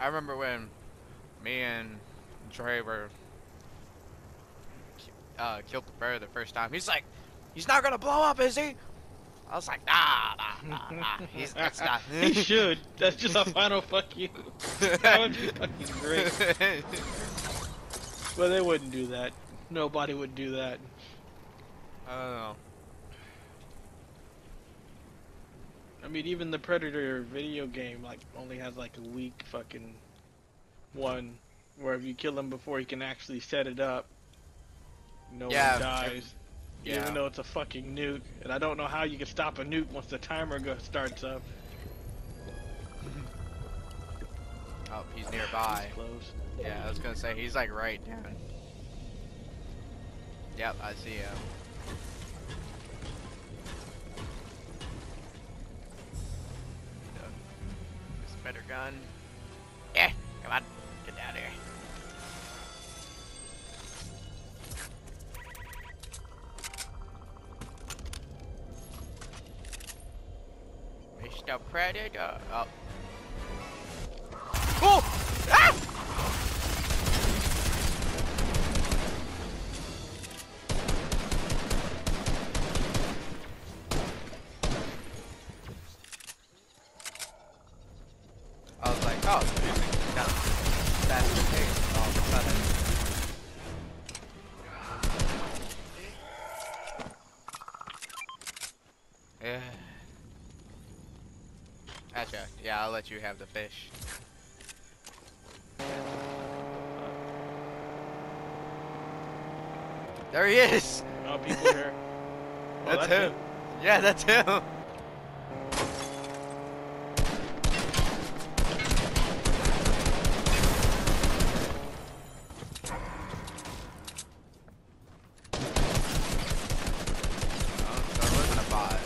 I remember when me and Trey were uh, killed the bird the first time. He's like, he's not gonna blow up, is he? I was like, nah, nah, nah, nah. He's that's not. he should. That's just a final fuck you. That would be fucking great. But they wouldn't do that. Nobody would do that. I don't know. I mean, even the Predator video game like only has like a weak fucking one, where if you kill him before he can actually set it up, no Yeah, one dies. Yeah. Even though it's a fucking nuke, and I don't know how you can stop a nuke once the timer go starts up. Oh, he's nearby. He's close. Yeah, I was gonna say he's like right down. Yep, I see him. Better gun. Yeah, come on, get down here. Mr. Predator. Oh. Oh! Let you have the fish. There he is! Oh, people here. Oh, that's, him. Yeah, that's him. Oh, so it wasn't a bot.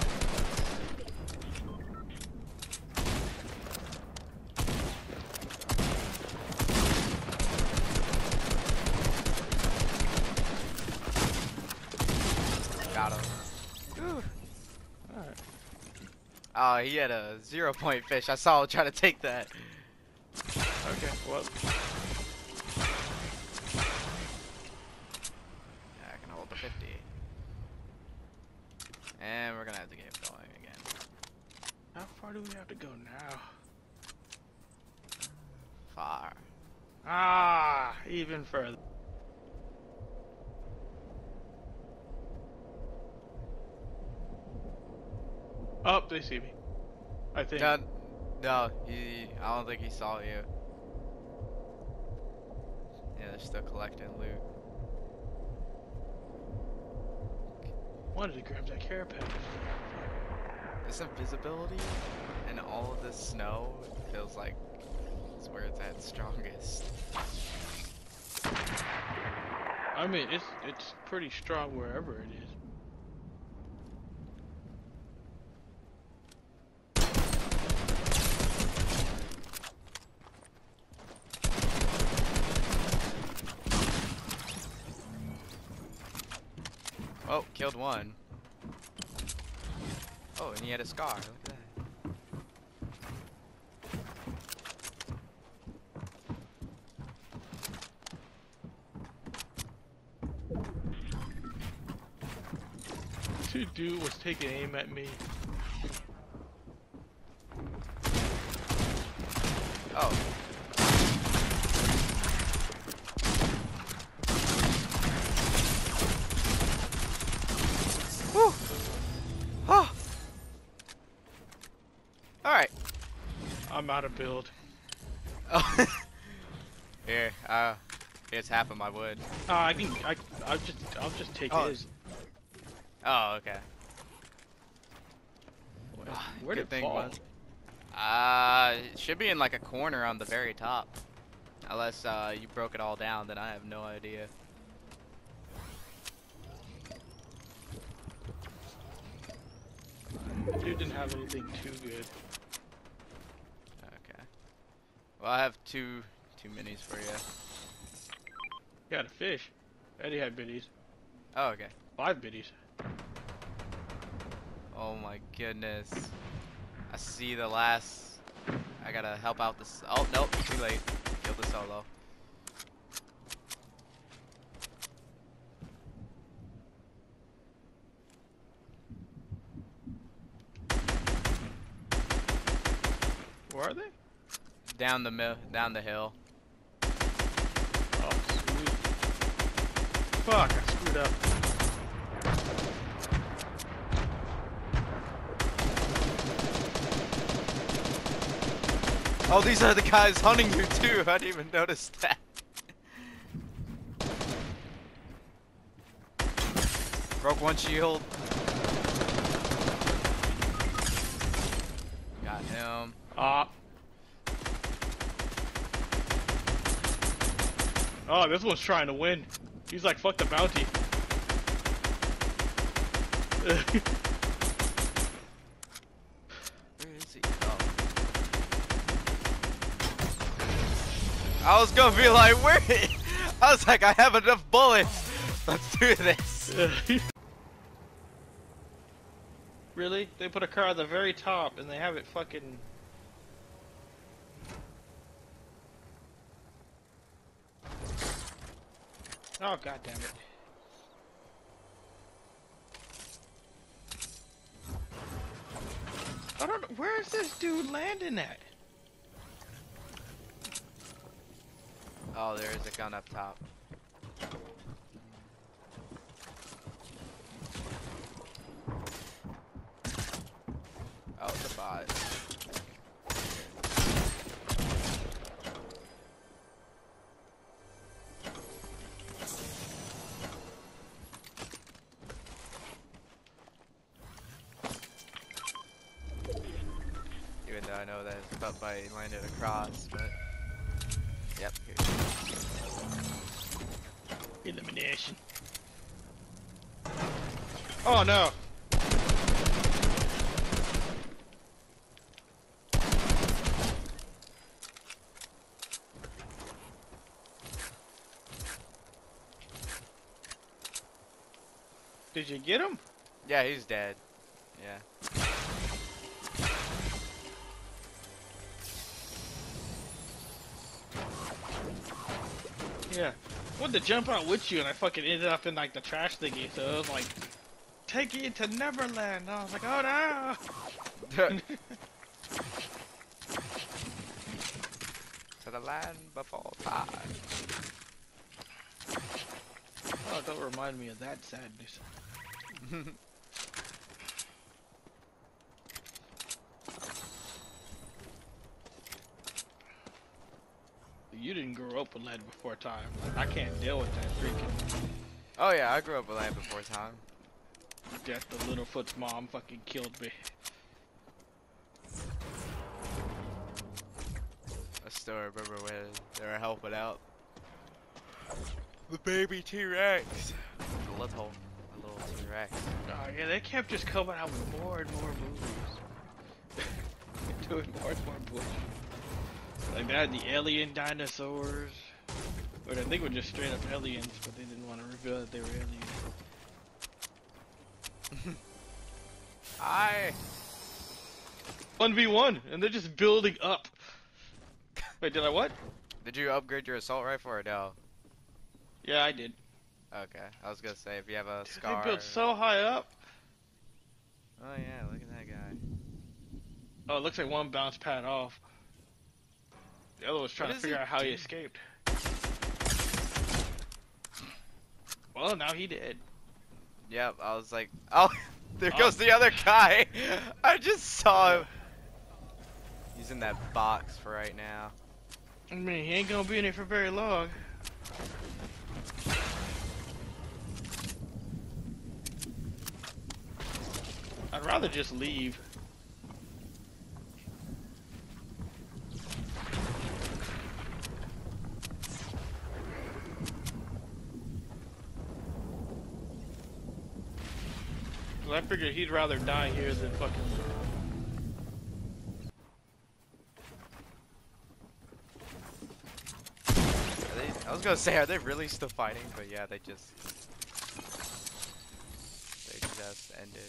Got him. Oh, he had a zero point fish. I saw him try to take that. Okay, well, Yeah, I can hold the 50. And we're gonna have to get going again. how far do we have to go now? Far. Ah, even further. Oh, they see me. I think. No, no, he. I don't think he saw you. Yeah, they're still collecting loot. Wanted to grab that care package. This invisibility and all of this snow feels like it's where it's at strongest. I mean, it's it's pretty strong wherever it is. Oh, killed one. Oh, and he had a scar. Look at that. Two dude was taking aim at me. Oh. Whew. Oh. Alright. I'm out of build. Oh. Here, uh, here's half of my wood. Uh, I can I I'll just I'll just take Oh. his. Oh, okay. Where Good did it thing fall? was- Uh, it should be in like a corner on the very top. Unless, uh, you broke it all down, then I have no idea. Dude didn't have anything too good. Well, I have two, two minis for you. Got a fish. Eddie had biddies. Oh, okay. Five biddies. Oh my goodness. I see the last. I gotta help out this. Oh nope, too late. Killed the solo. Down the mill, down the hill. Oh, sweet. Fuck, I screwed up. Oh, these are the guys hunting you too. I didn't even notice that. Broke one shield. Got him. Ah. Oh, this one's trying to win. He's like, fuck the bounty. Where is he? Oh. I was gonna be like, where? I was like, I have enough bullets. Let's do this. really? They put a car at the very top and they have it fucking. Oh god damn it. I don't know where is this dude landing at? Oh, there is a gun up top. Oh, a bot. I know that his butt bite landed across, but yep. Here. Elimination. Oh no! Did you get him? Yeah, he's dead. Yeah. I wanted to jump out with you and I fucking ended up in like the trash thingy, so it was like, take you to Neverland. I was like, oh no! to the land before time. Oh, don't remind me of that sadness. You didn't grow up with Land Before Time. I can't deal with that freaking oh yeah, I grew up with land before time. death. The Littlefoot's mom fucking killed me. I still remember when they were helping out the baby T-Rex. The little, the little T-Rex. Oh yeah, they kept just coming out with more and more movies. Doing more and more bullshit. Like they had the alien dinosaurs. But I think were just straight up aliens, but they didn't want to reveal that they were aliens. I 1v1, and they're just building up. Wait, did I what? did you upgrade your assault rifle or no? Yeah, I did. Okay, I was gonna say if you have a Dude, scar. They built so high up. Oh yeah, look at that guy. Oh, it looks like one bounce pad off. The other was trying What to figure out how he escaped. Well, now he did. Yep, I was like, oh, there Oh. goes the other guy. I just saw him. He's in that box for right now. I mean, he ain't gonna be in it for very long. I'd rather just leave. I figured he'd rather die here than fucking. They, I was gonna say, are they really still fighting? But yeah, they just they just ended.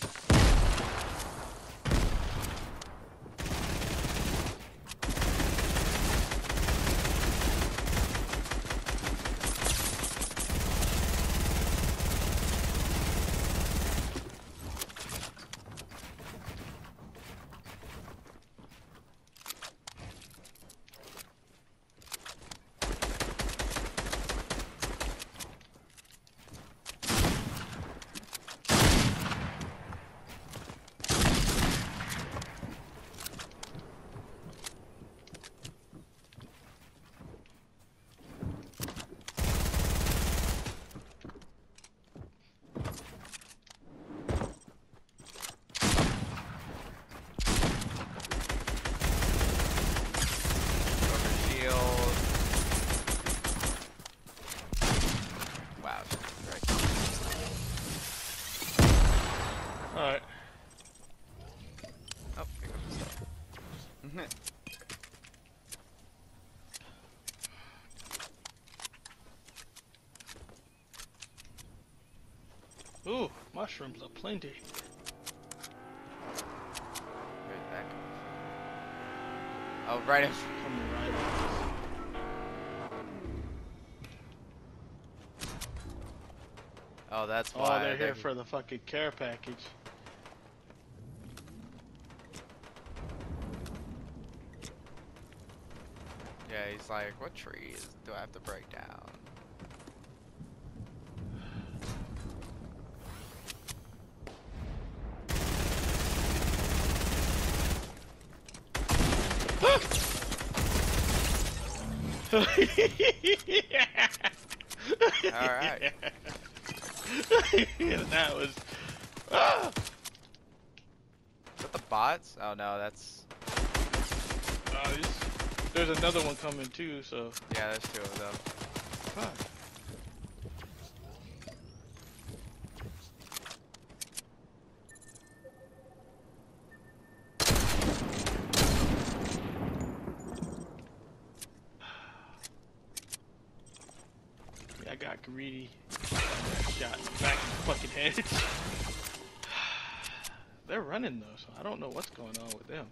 Ooh, mushrooms aplenty. Where's that coming? Oh, right right. Oh, that's Oh, they're here for the fucking care package. Yeah, he's like, what trees do I have to break down? Alright. that was. Ah! Is that the bots? Oh no, that's this- there's another one coming too, so. yeah, there's two of them. Fuck. Yeah, I got greedy. Shot in the back of the fucking head. They're running though, so I don't know what's going on with them.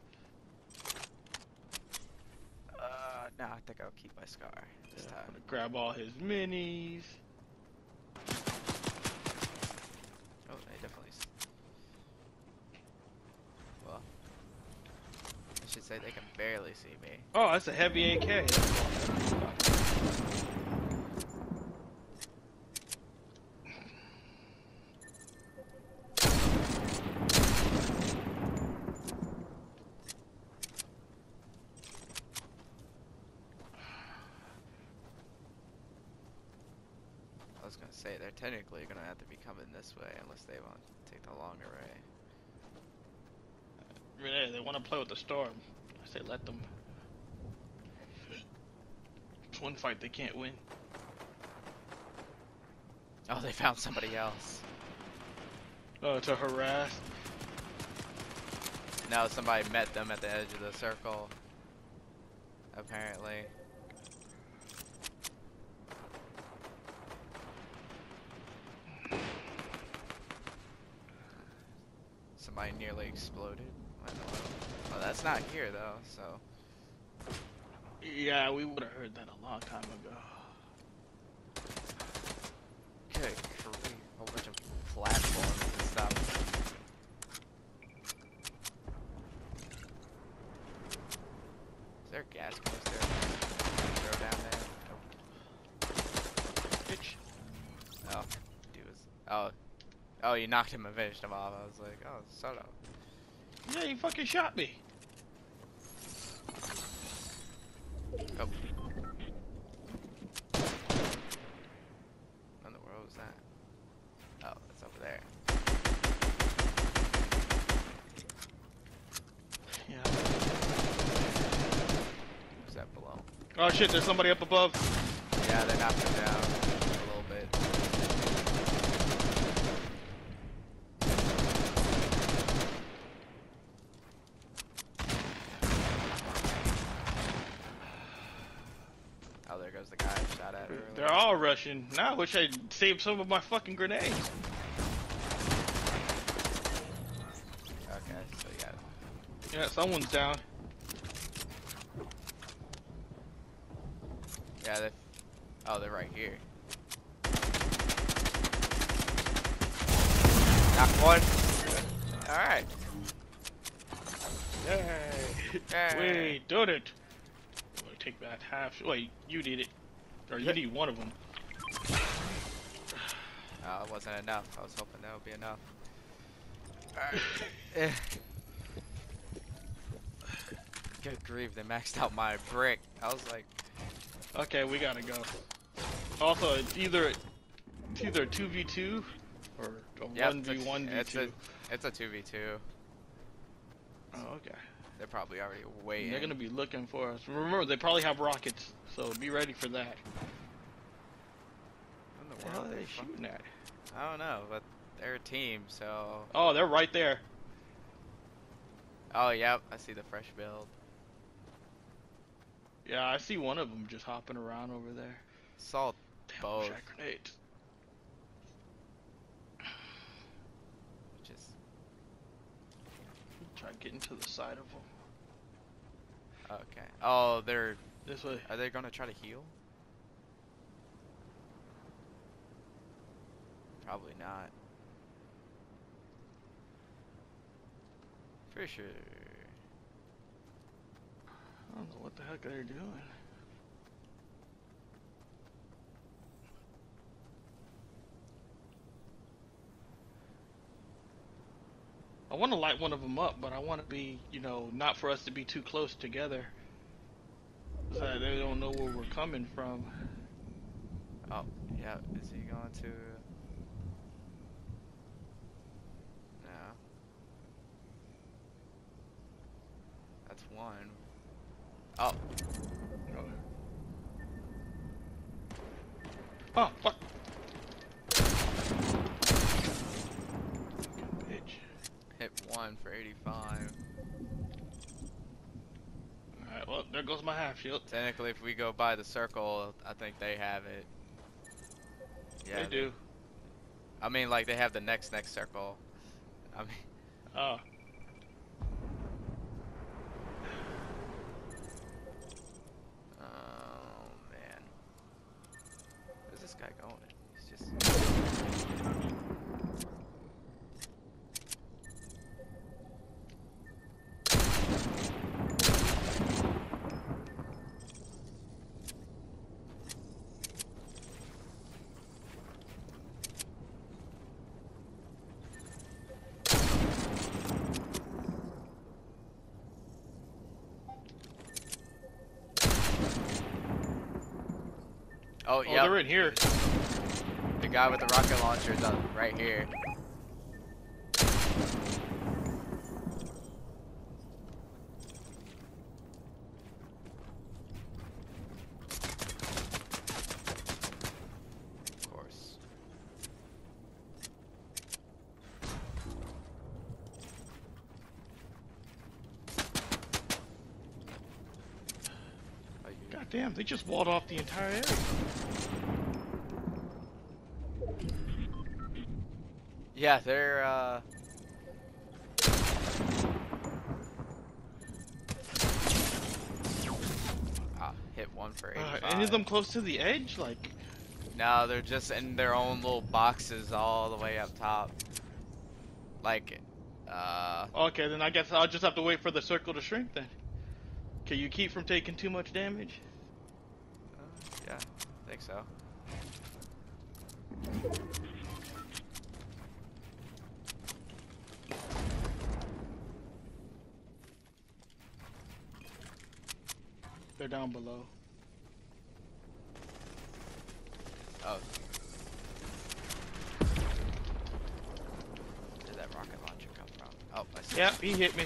Uh, no, I think I'll keep my scar this Yeah, time. I'm gonna grab all his minis. Oh, they definitely. Well, I should say they can barely see me. Oh, that's a heavy AK. I was gonna say they're technically gonna have to be coming this way unless they want to take the longer way. Really, they want to play with the storm. I say let them. It's one fight they can't win. Oh, they found somebody else. Oh, to harass. No, somebody met them at the edge of the circle. Apparently. Somebody nearly exploded. I don't know. Well, that's not here though, so. Yeah, we would have heard that a long time ago. Grief, a whole bunch of platforms and stuff. Is there a gas canister? Throw down there? Nope. Bitch. Oh, dude was. Oh. Oh, you knocked him and finished him off. I was like, oh, solo. Yeah, you fucking shot me. Oh. What in the world was that? Oh, it's over there. Yeah. Who's that below? Oh shit, there's somebody up above. Yeah, they knocked him down a little bit. Oh, there goes the guy I shot at earlier. They're Now I wish I'd saved some of my fucking grenades. Okay, so you got Yeah, someone's down. Yeah, they. Oh, they're right here. Knock one. All right. Yay. Yay. Wait, did it. I'm gonna take that half. Wait, you did it. Or you need one of them. Oh, it wasn't enough. I was hoping that would be enough. Eh. Good grief, they maxed out my brick. I was like, Okay, we gotta go. Also, it's either it's either two v two or a Yep, one v one v it's two. a, it's a 2v2. Oh, okay. They're probably already waiting. They're gonna be looking for us. Remember, they probably have rockets, so be ready for that. What the the hell are they fuck- shooting at? I don't know, but they're a team, so. Oh, they're right there. Oh, yep, I see the fresh build. Yeah, I see one of them just hopping around over there. Salt. Both. grenade. Just try getting to the side of them. Okay. Oh, they're this way. Are they gonna try to heal? Probably not. For sure. I don't know what the heck they're doing. I want to light one of them up, but I want to be, you know, not for us to be too close together. So that they don't know where we're coming from. Oh, yeah. Is he going to? No. That's one. Oh, Oh, fuck. Bitch. hit one for 85. Alright, well, there goes my half shield. Technically, if we go by the circle, I think they have it. Yeah, they do. I mean, like they have the next next circle. I mean, Oh. oh guy going? He's just. Oh, Oh, yeah. they're in here. The guy with the rocket launcher is up right here. Of course. Oh, you- God damn, they just walled off the entire area. Yeah, they're uh Ah, hit one for Uh, 85. any of them close to the edge? Like, No, they're just in their own little boxes all the way up top. Like uh okay, then I guess I'll just have to wait for the circle to shrink then. Can you keep from taking too much damage? Yeah, I think so. They're down below. Oh. Where did that rocket launcher come from? Oh, I see. Yeah, he hit me.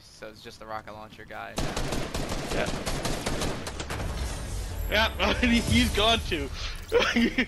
So it's just the rocket launcher guy. Yeah. Yeah, he's gone too.